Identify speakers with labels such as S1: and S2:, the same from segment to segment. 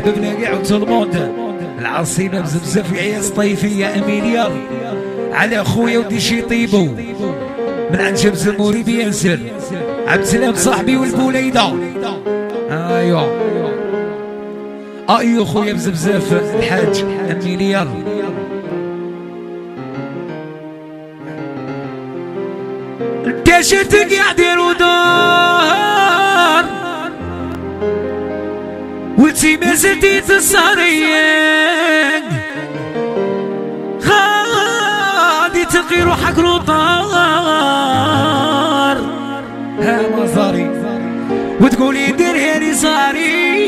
S1: وحببنا كاع وتولموند العاصمة بزبزة في عياس طيفية أميليا على خويا ودي شي طيبو من عند جبز الموري بياسر عبد السلام صاحبي والبوليدة. ايوا ايوا خويا بزبزاف الحاج أميليا كاشرتك يا دير ودار وانتي ما زلتي غادي تلقي روحك روطار. ها مزاري. وتقولي دير هاني صاري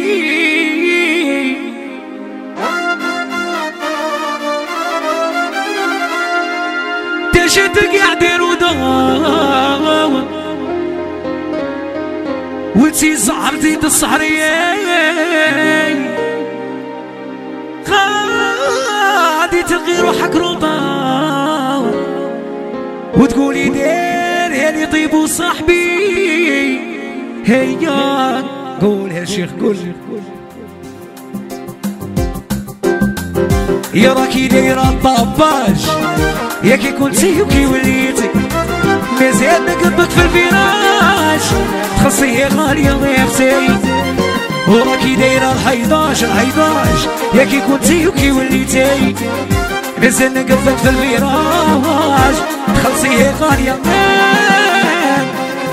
S1: تشتك يا دير ودار. وانتي زعرتي تصحري غادي تلقي روحك روطا وتقولي دير هاني طيب وصاحبي. هيا قول يا شيخ قول. يا راكي دايرة الطباج يا كي كنتي وكي وليتي. مازال نقبك في الفراش. تخصي غالية ضيفتي وراكي دايرة الحيضاش الحيضاش يا كي كنتي وكي وليتي مازال نقبك في الفراش. تخلصي غالية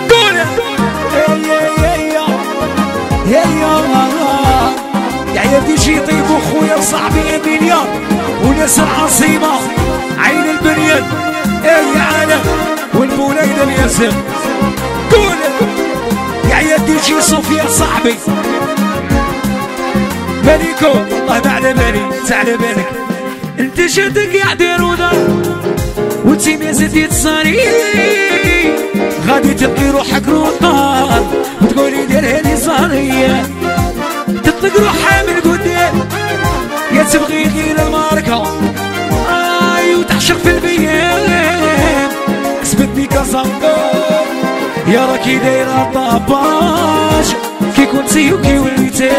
S1: قول يا يا يا يا يا. عيدي شي طيب اخويا وصاحبي اميليا وناس العاصمة. عين البنيان اي عالم والموليد الياسر قول يا عيدي شي صوفيا صاحبي. ماليكو الله ما على بالي بالك انت شدك يا عدير ودا وانتي ما زلتي تصاري غادي تلقي روحك روطان وتقولي دير هذه صارية. تطلق روحها يا راكي دايرة طاباج. كي كنتي وكي وليتي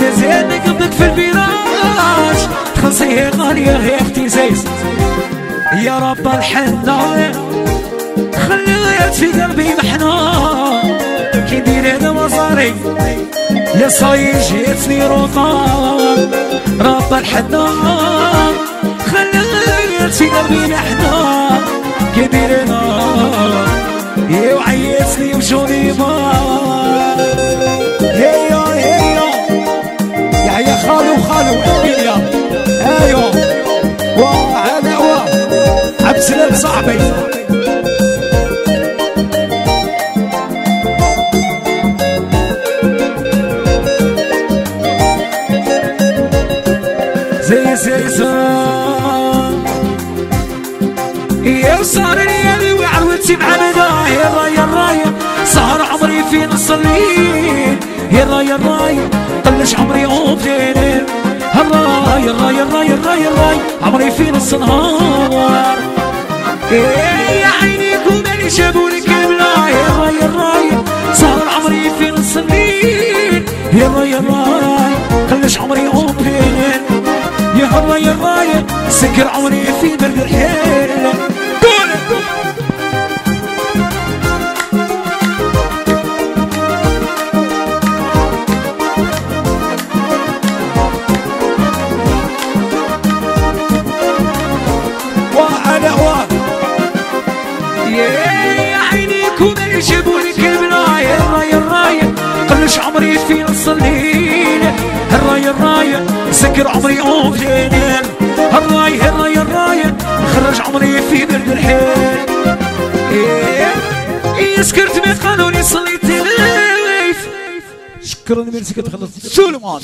S1: مازال نقبضك في الفراش. تخلصيه غالية يا أختي زيز يا رب الحنة. خليت في قلبي محنة. كي ندير هذا مصاري يا صاي جيتني روطان رب الحنان خليت في قلبي محنة. زان يا صار لي وعلوتي بعبدا يا رايا رايا صار عمري في نص الليل يا رايا رايا طلش عمري اوبتين الرايا الرايا الرايا الرايا الرايا عمري في نص النهار يا عينيكم اللي جابوا سكر عمري في برد الحيل. قول. وأنا واحد يا عينيكم اللي جابوا لك البلاية الراية الراية قلش عمري في نص الليل. الراية الراية سكر عمري اوفين الراية الراية الراية خرج عمري في برد الحيل. إيه سكرت من قانوني صليت ليف
S2: شكرا ميرسي كتخلص سولمان